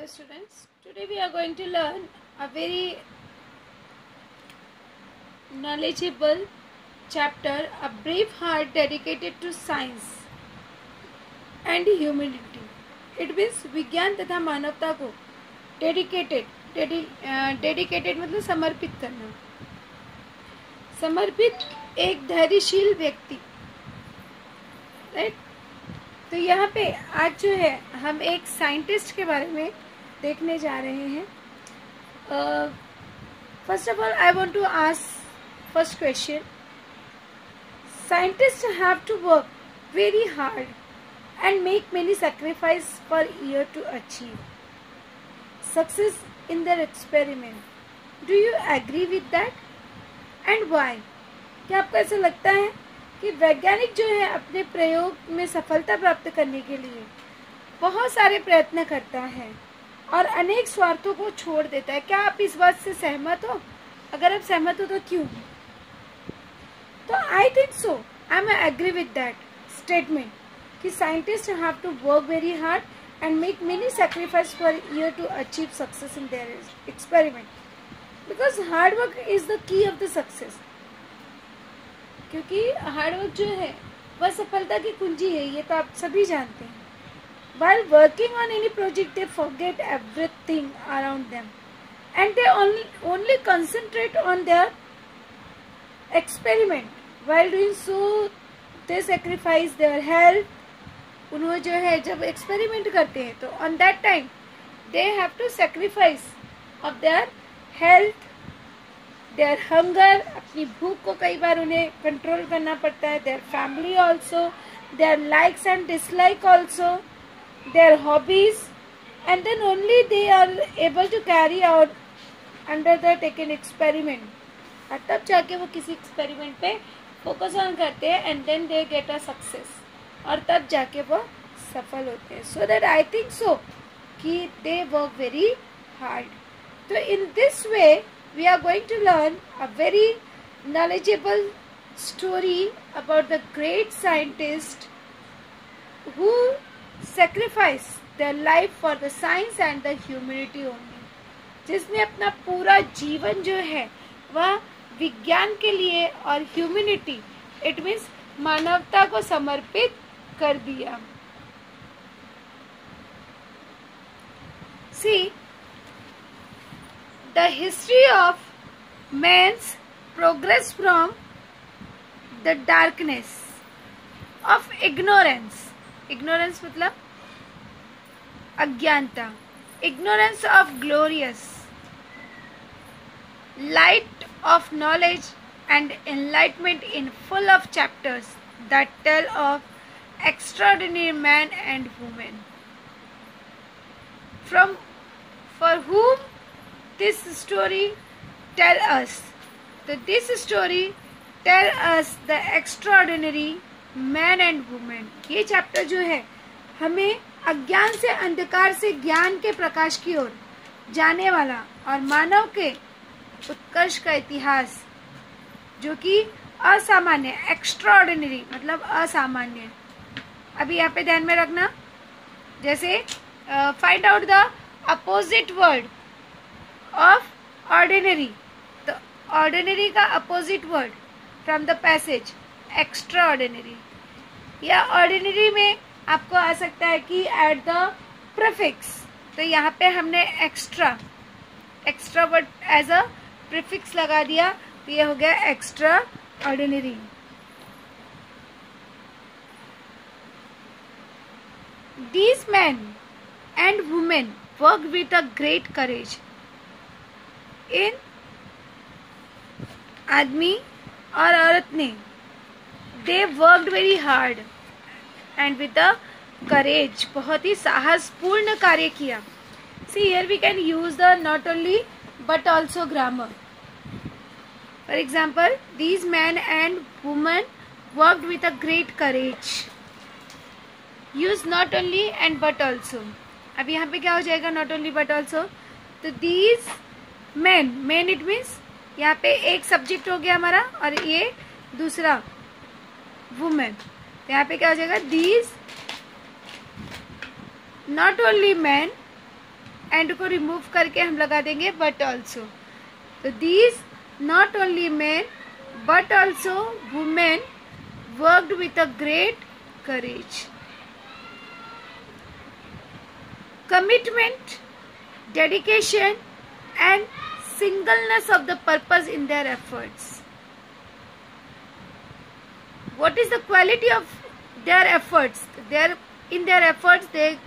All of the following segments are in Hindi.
Hello students, today we are going to learn a very knowledgeable chapter, A Brave Heart Dedicated to Science and Humanity. It means विज्ञान तथा मानवता को डेडिकेटेड डेडिकेटेड मतलब समर्पित करना समर्पित एक धैर्यशील व्यक्ति राइट तो यहाँ पे आज जो है हम एक साइंटिस्ट के बारे में देखने जा रहे हैं। First of all I want to ask first question scientist have to work very hard and make many sacrifice for year to achieve success in their experiment do you agree with that and why क्या आपको ऐसा लगता है कि वैज्ञानिक जो है अपने प्रयोग में सफलता प्राप्त करने के लिए बहुत सारे प्रयत्न करता है? और अनेक स्वार्थों को छोड़ देता है। क्या आप इस बात से सहमत हो? अगर आप सहमत हो तो क्यों? तो I think so I am agree with that statement कि scientist have to work very hard and make many sacrifice for year to achieve success in their experiment because hard work is the key of the success क्योंकि हार्डवर्क जो है, वह सफलता की कुंजी है, ये तो आप सभी जानते हैं। While working on any project they forget everything around them and they only only concentrate on their experiment while doing so they sacrifice their health उन्होंने जो है जब एक्सपेरिमेंट करते हैं तो on that time they have to sacrifice of their health their hunger अपनी भूख को कई बार उन्हें कंट्रोल करना पड़ता है their family also their likes and dislike also their hobbies and then only they are able to carry out under the taken experiment और तब जाके वो किसी एक्सपेरिमेंट पे फोकस ऑन करते हैं and then they get a success और तब जाके वो सफल होते हैं सो दैट आई थिंक सो कि दे वर्क वेरी हार्ड तो in this way we are going to learn a very knowledgeable story about the great scientist who sacrifice their life for the science and the humanity only. जिसने अपना पूरा जीवन जो है, वह विज्ञान के लिए और ह्यूमैनिटी इट मीन्स मानवता को समर्पित कर दिया। See the history of man's progress from the darkness of ignorance ignorance मतलब अज्ञानता। Ignorance of glorious light of knowledge and enlightenment in full of chapters that tell of extraordinary man and women from for whom this story tell us this story tell us the extraordinary man and women ये चैप्टर जो है, हमें अज्ञान से अंधकार से ज्ञान के प्रकाश की ओर जाने वाला और मानव के उत्कर्ष का इतिहास, जो कि असामान्य एक्स्ट्राऑर्डिनरी मतलब असामान्य। अभी यहाँ पे ध्यान में रखना, जैसे find out the opposite word of ordinary तो ऑर्डिनरी का opposite word from the passage extraordinary या ऑर्डिनरी में आपको आ सकता है कि एट द प्रिफिक्स तो यहाँ पे हमने extra extra word as a prefix लगा दिया तो ये हो गया extraordinary these men and women work with a great courage इन आदमी और औरत ने they worked very hard and with the courage बहुत ही साहसपूर्ण कार्य किया। See here we can use the not only but also grammar for example these men and women worked with a great courage use not only and but also अब यहाँ पे क्या हो जाएगा नॉट ओनली बट ऑल्सो तो these men men it means यहाँ पे एक सब्जेक्ट हो गया हमारा और ये दूसरा वुमेन तो यहाँ पे क्या हो जाएगा? These not only men and को रिमूव करके हम लगा देंगे बट ऑल्सो तो these not only men but also women worked with a great courage commitment, dedication, and singleness of the purpose in their efforts. What is the quality of their efforts? Their in their efforts, they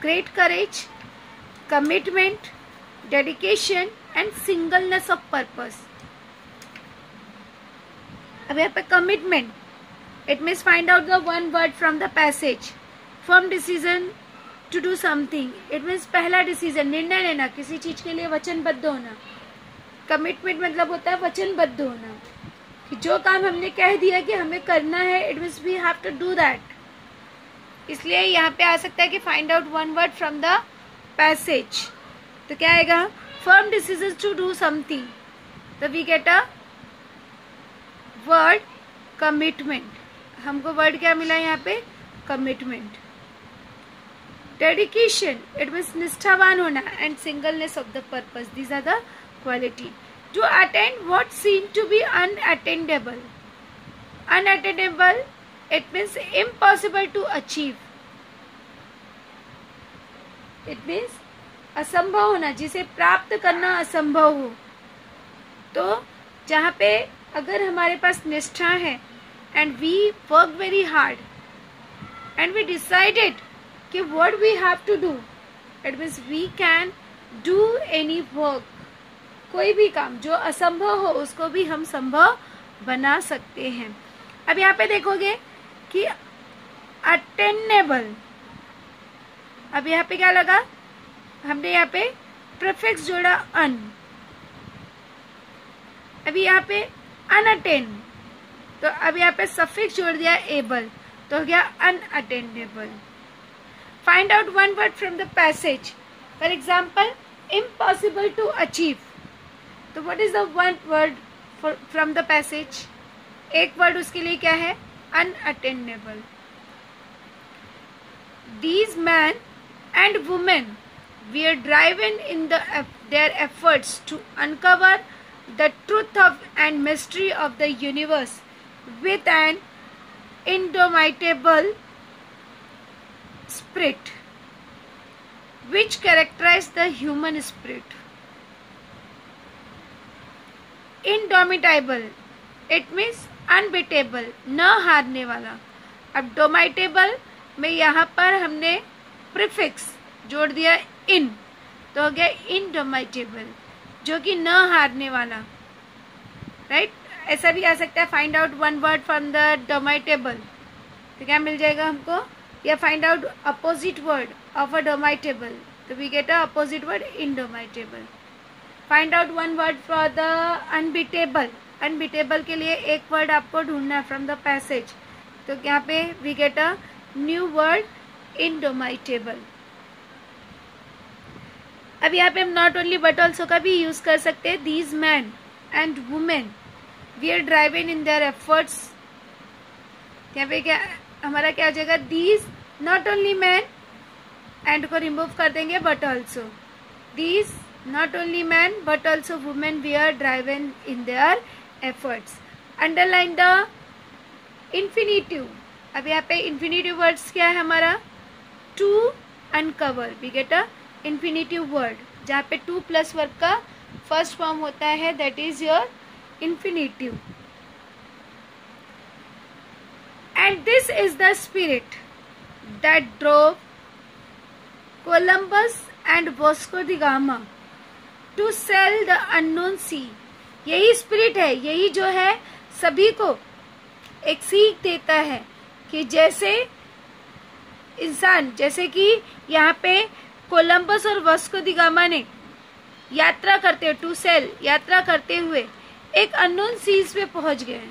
great courage, commitment, dedication, and singleness of purpose. अब यहाँ पे commitment. It means find out the one word from the passage. Firm decision do something it means पहला डिसीज़न निर्णय लेना किसी चीज़ के लिए वचनबद्ध होना कमिटमेंट मतलब होता है वचनबद्ध होना कि जो काम हमने कह दिया कि हमें करना है it means we have to do that इसलिए यहाँ पे आ सकता है कि find out one word from the passage तो क्या आएगा? Firm decision to do something तो we get a word commitment हमको वर्ड क्या मिला यहाँ पे? कमिटमेंट डेडिकेशन इट मीन्स निष्ठावान होना and singleness of the purpose these are the quality to attend what seen to be unattendable unattendable it means impossible to achieve it means असंभव होना, जिसे प्राप्त करना असंभव हो। तो जहाँ पे अगर हमारे पास निष्ठा है and we work very hard and we decided कि what we have to do, it means we can do any work. कोई भी काम जो असंभव हो उसको भी हम संभव बना सकते हैं। अब यहाँ पे देखोगे कि अटेनेबल अब यहाँ पे क्या लगा? हमने यहाँ पे प्रिफिक्स जोड़ा अन। अभी यहाँ पे अनअटेन। तो अब यहाँ पे सफिक्स जोड़ दिया एबल। तो हो गया unattendable Find out one word from the passage. For example, impossible to achieve. तो what is the one word from the passage एक वर्ड उसके लिए क्या है? Unattendable these men and women we are drive in in their efforts to uncover the truth of and mystery of the universe with an indomitable spirit which characterize the human spirit indomitable. It means unbeatable न हारने वाला। अब डोमाइटेबल में यहाँ पर हमने प्रिफिक्स जोड़ दिया इन तो हो गया इनडोमाइटेबल जो कि न हारने वाला। Right right? ऐसा भी आ सकता है find out one word from the domitable तो क्या मिल जाएगा हमको? या find out opposite word of a domitable तो we get a opposite word indomitable find out one word for the unbeatable unbeatable के लिए एक वर्ड आपको ढूंढना है फ्रॉम द पैसेज तो यहाँ पे we get a new word indomitable अब यहाँ पे हम नॉट ओनली बट ऑल्सो का भी यूज़ कर सकते हैं these men and women we are driving in their efforts यहाँ पे क्या, हमारा क्या हो जाएगा? These not only men and को रिमूव कर देंगे but also these not only men but also women we are driven in their efforts underline the अब यहाँ पे इंफिनिटिव वर्ड्स क्या है हमारा? To uncover we get a infinitive word जहाँ पे टू प्लस वर्ड का फ़र्स्ट फॉर्म होता है that is your infinitive And this is the spirit that drove Columbus and Vasco da Gama. To sail the unknown sea यही स्पिरिट है, यही जो है, सभी को एक सीख देता है कि जैसे इंसान, जैसे कि यहाँ पे कोलंबस और वस्को दिगामा ने यात्रा करते टू सेल यात्रा करते हुए एक अननोन सीज पे पहुँच गए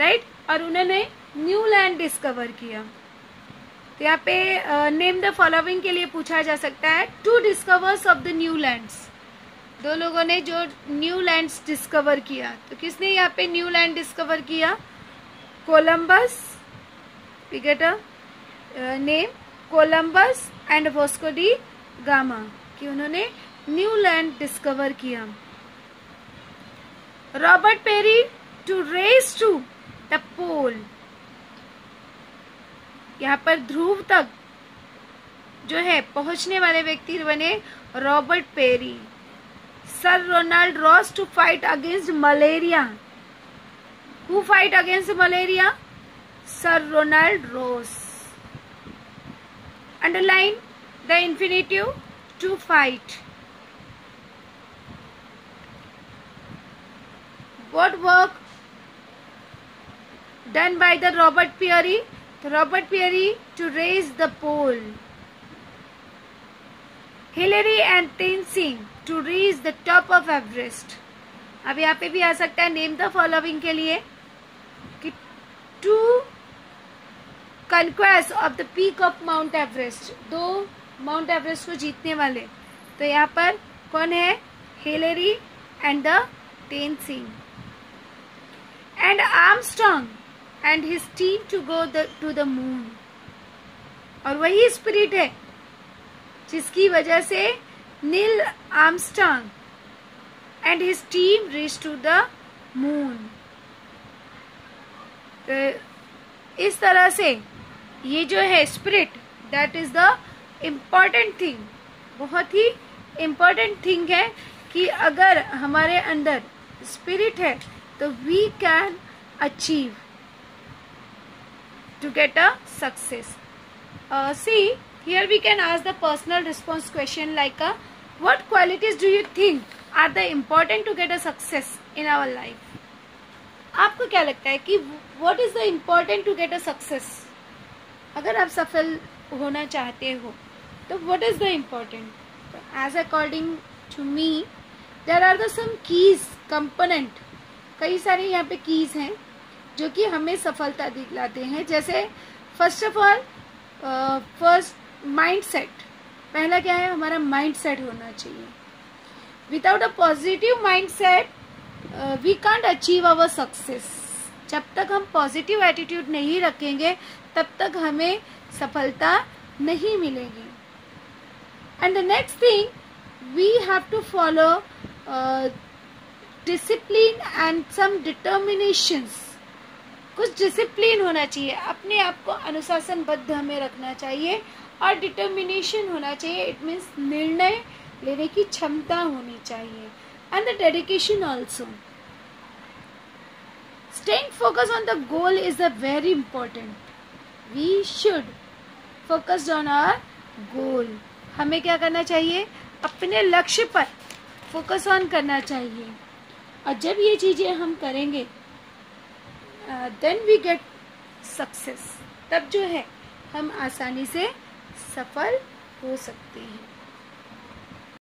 राइट और उन्होंने न्यू लैंड डिस्कवर किया। तो यहाँ पे नेम द फॉलोइंग के लिए पूछा जा सकता है. To discovers of the new lands दो लोगों ने जो न्यू लैंड्स डिस्कवर किया. तो किसने यहाँ पे न्यू लैंड डिस्कवर किया? A name Columbus and Vasco da Gama कि उन्होंने न्यू लैंड डिस्कवर किया. Robert Peary to race to the pole यहाँ पर ध्रुव तक जो है पहुँचने वाले व्यक्ति बने Robert Peary. Sir Ronald Ross to fight against malaria. Who fight against malaria sir Ronald Ross. Underline the infinitive to fight what work done by the Robert Peary? Robert Peary to raise the pole. Hillary and Tenzing to reach the top of Everest. अब यहाँ पे भी आ सकता है नेम द फॉलोइंग के लिए कि to conquest of the peak of Mount Everest दो माउंट एवरेस्ट को जीतने वाले तो यहाँ पर कौन है Hillary and the Tenzing and Armstrong and his team to go to the moon और वही स्पिरिट है, जिसकी वजह से Neil Armstrong and his team reach to the moon इस तरह से ये जो है spirit that is the important thing बहुत ही इंपॉर्टेंट थिंग है कि अगर हमारे अंदर स्पिरिट है तो we can achieve to get a success see here we can ask the personal response question like a what qualities do you think are the important to get a success in our life आपको क्या लगता है कि what is the important to get a success अगर आप सफल होना चाहते हो तो what is the important as according to me there are the some keys component कई सारे यहाँ पे कीज हैं जो कि हमें सफलता दिलाते हैं। जैसे first of all first mindset पहला क्या है? हमारा माइंड सेट होना चाहिए। Without a positive mindset we can't achieve our success जब तक हम पॉजिटिव एटीट्यूड नहीं रखेंगे, तब तक हमें सफलता नहीं मिलेगी। And the next thing we have to follow discipline and some determinations कुछ डिसिप्लिन होना चाहिए। अपने आप को अनुशासनबद्ध हमें रखना चाहिए और डिटर्मिनेशन होना चाहिए। इट मीन्स निर्णय लेने की क्षमता होनी चाहिए। And the dedication also staying focus on the goal is a very important we should focused on our goal हमें क्या करना चाहिए? अपने लक्ष्य पर फोकस ऑन करना चाहिए। और जब ये चीज़ें हम करेंगे देन वी गेट सक्सेस तब जो है हम आसानी से सफल हो सकते हैं।